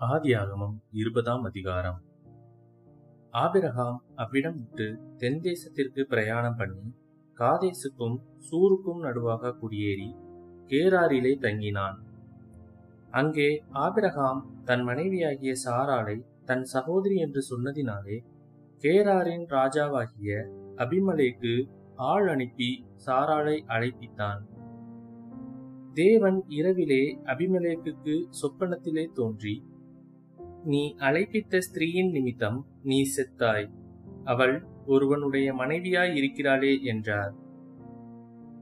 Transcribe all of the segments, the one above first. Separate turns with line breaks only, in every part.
ஆதியாகமம் இருபதாம் அதிகாரம். ஆபிரகாம் அவ்விடம் விட்டு தென் தேசத்திற்கு பிரயாணம் பண்ணி காதேசுக்கும் சூருக்கும் நடுவாக குடியேறி கேராரிலே தங்கினான். அங்கே ஆபிரகாம் தன் மனைவியாகிய சாராளை தன் சகோதரி என்று சொன்னதினாலே கேராரின் ராஜாவாகிய அபிமலேக்கு ஆள் அனுப்பி சாராளை அழைப்பித்தான். தேவன் இரவிலே அபிமலேக்கு சொப்பனத்திலே தோன்றி நீ அழைப்பித்த ஸ்திரீயின் நிமித்தம் நீ செத்தாய். அவள் ஒருவனுடைய மனைவியாய் இருக்கிறாளே என்றார்.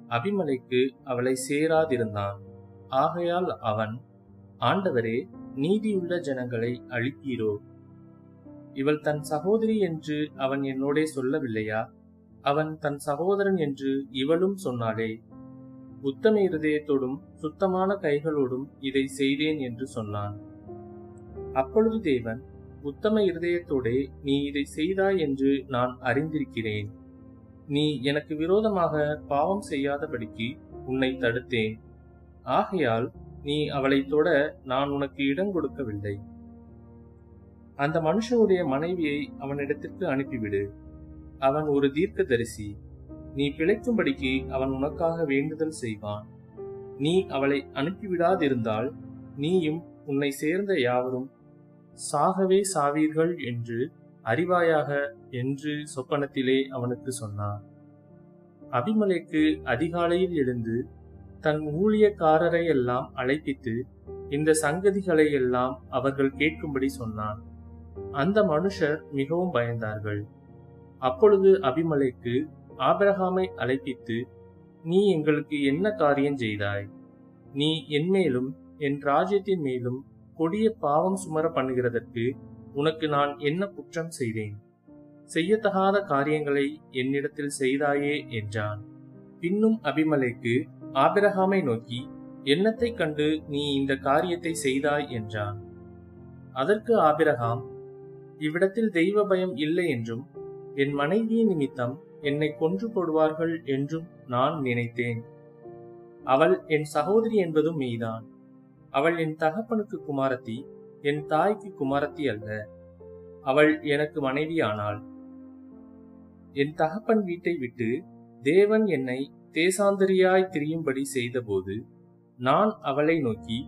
அபிமலைக்கு அவளை சேராதிருந்தான். ஆகையால் அவன் ஆண்டவரே நீதியுள்ள ஜனங்களை அழிப்பீரோ? இவள் தன் சகோதரி என்று அவன் என்னோடே சொல்லவில்லையா? அவன் தன் சகோதரன் என்று இவளும் சொன்னாளே? உத்தம இருதயத்தோடும் சுத்தமான கைகளோடும் இதை செய்தேன் என்று சொன்னான். அப்பொழுது தேவன் உத்தம இருதயத்தோடே நீ இதை செய்தாய் என்று நான் அறிந்திருக்கிறேன். நீ எனக்கு விரோதமாக பாவம் செய்யாதபடிக்கு உன்னை தடுத்தேன். ஆகையால் நீ அவளை தொட நான் உனக்கு இடம் கொடுக்கவில்லை. அந்த மனுஷனுடைய மனைவியை அவனிடத்திற்கு அனுப்பிவிடு. அவன் ஒரு தீர்க்க தரிசி நீ பிழைக்கும்படிக்கு அவன் உனக்காக வேண்டுதல் செய்வான். நீ அவளை அனுப்பிவிடாதிருந்தால் நீயும் உன்னை சேர்ந்த யாவரும் சாகவே சாவீர்கள் என்று அறிவாயாக என்று சொப்பனத்திலே அவனுக்கு சொன்னார். அபிமலைக்கு அதிகாலையில் எழுந்து தன் ஊழியக்காரரை எல்லாம் அழைப்பித்து இந்த சங்கதிகளை எல்லாம் அவர்கள் கேட்கும்படி சொன்னான். அந்த மனுஷர் மிகவும் பயந்தார்கள். அப்பொழுது அபிமலைக்கு ஆபிரகாமை அழைப்பித்து நீ எங்களுக்கு என்ன காரியம் செய்தாய்? நீ என்மேலும் என் ராஜ்யத்தின் மேலும் கொடிய பாவம் சுமர பண்ணுகிறதற்கு உனக்கு நான் என்ன குற்றம் செய்தேன்? செய்யத்தகாத காரியங்களை என்னிடத்தில் செய்தாயே என்றான். பின்னும் அபிமலைக்கு ஆபிரகாமை நோக்கி என்னத்தை கண்டு நீ இந்த காரியத்தை செய்தாய்? என்றான். அதற்கு ஆபிரகாம் இவ்விடத்தில் தெய்வ பயம் இல்லை என்றும் என் மனைவியின் நிமித்தம் என்னை கொன்று போடுவார்கள் என்றும் நான் நினைத்தேன். அவள் என் சகோதரி என்பதும் மெய்தான் அவள் என் தகப்பனுக்கு குமாரத்தி என் தாய்க்கு குமாரத்தி அல்ல. அவள் எனக்கு மனைவியானாள். என் தகப்பன் வீட்டை விட்டு தேவன் என்னை தேசாந்தரியாய் திரியும்படி செய்தபோது நான் அவளை நோக்கி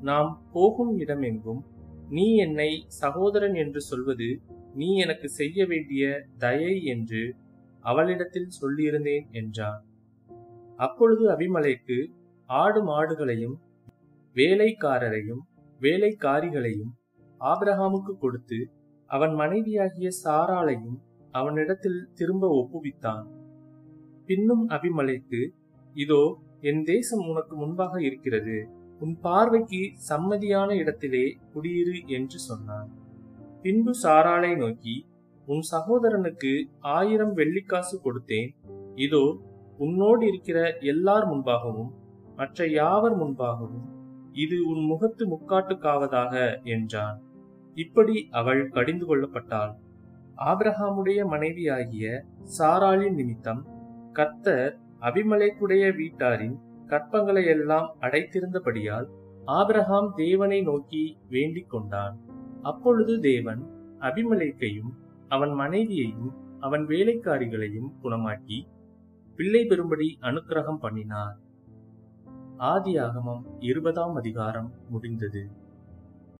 நாம் போகும் இடமெங்கும் நீ என்னை சகோதரன் என்று சொல்வது நீ எனக்கு செய்ய வேண்டிய தயை என்று அவளிடத்தில் சொல்லியிருந்தேன் என்றான். அப்பொழுது அபிமலைக்கு ஆடு மாடுகளையும் வேலைக்காரரையும் வேலைக்காரிகளையும் ஆபிரஹாமுக்கு கொடுத்து அவன் மனைவியாகிய சாராளையும் அவனிடத்தில் திரும்ப ஒப்புவித்தான். பின்னும் அபிமலைக்கு இதோ என் தேசம் உனக்கு முன்பாக இருக்கிறது. உன் பார்வைக்கு சம்மதியான இடத்திலே குடியிரு என்று சொன்னான். பின்பு சாராளை நோக்கி உன் சகோதரனுக்கு ஆயிரம் வெள்ளிக்காசு கொடுத்தேன். இதோ உன்னோடு இருக்கிற எல்லார் முன்பாகவும் மற்ற யாவர் முன்பாகவும் இது உன் முகத்து முக்காட்டுக்காவதாக என்றான். இப்படி அவள் கடிந்து கொள்ளப்பட்டாள். ஆபிரஹாமுடைய மனைவியாகிய சாராளின் நிமித்தம் கத்தர் அபிமலைக்குடைய வீட்டாரின் கற்பங்களை எல்லாம் அடைத்திருந்தபடியால் ஆபிரஹாம் தேவனை நோக்கி வேண்டிக் கொண்டான். அப்பொழுது தேவன் அபிமலைக்கையும் அவன் மனைவியையும் அவன் வேலைக்காரிகளையும் குணமாக்கி பிள்ளை பெறும்படி அனுக்கிரகம் பண்ணினார். ஆதியாகமம் இருபதாம் அதிகாரம் முடிந்தது.